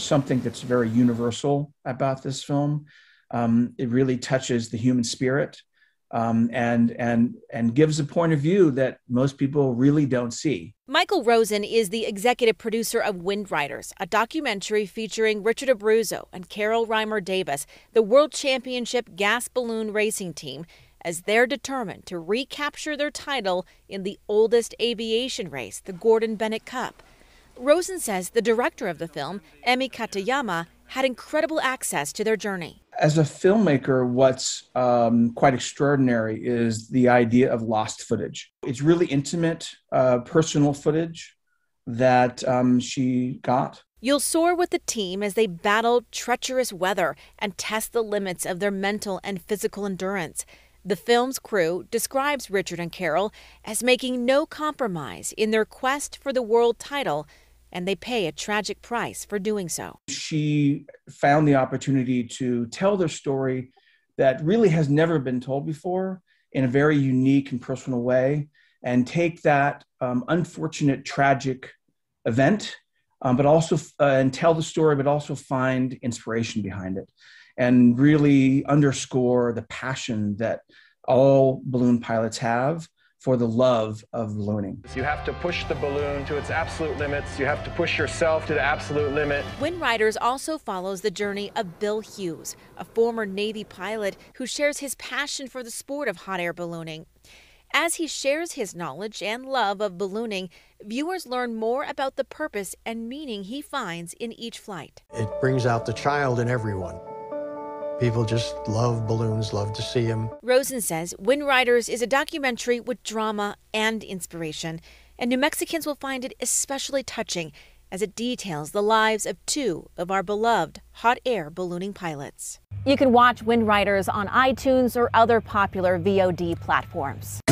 there's something that's very universal about this film. Um, it really touches the human spirit um, and and and gives a point of view that most people really don't see. Michael Rosen is the executive producer of Wind Riders, a documentary featuring Richard Abruzzo and Carol Rymer Davis, the World Championship gas balloon racing team, as they're determined to recapture their title in the oldest aviation race, the Gordon Bennett Cup. Rosen says the director of the film, Emi Katayama, had incredible access to their journey. As a filmmaker, what's um, quite extraordinary is the idea of lost footage. It's really intimate, uh, personal footage that um, she got. You'll soar with the team as they battle treacherous weather and test the limits of their mental and physical endurance. The film's crew describes Richard and Carol as making no compromise in their quest for the world title and they pay a tragic price for doing so. She found the opportunity to tell their story that really has never been told before in a very unique and personal way, and take that um, unfortunate, tragic event, um, but also uh, and tell the story, but also find inspiration behind it, and really underscore the passion that all balloon pilots have for the love of ballooning. You have to push the balloon to its absolute limits. You have to push yourself to the absolute limit. Wind Riders also follows the journey of Bill Hughes, a former Navy pilot who shares his passion for the sport of hot air ballooning. As he shares his knowledge and love of ballooning, viewers learn more about the purpose and meaning he finds in each flight. It brings out the child in everyone. People just love balloons, love to see them. Rosen says Wind Riders is a documentary with drama and inspiration, and New Mexicans will find it especially touching as it details the lives of two of our beloved hot air ballooning pilots. You can watch Wind Riders on iTunes or other popular VOD platforms.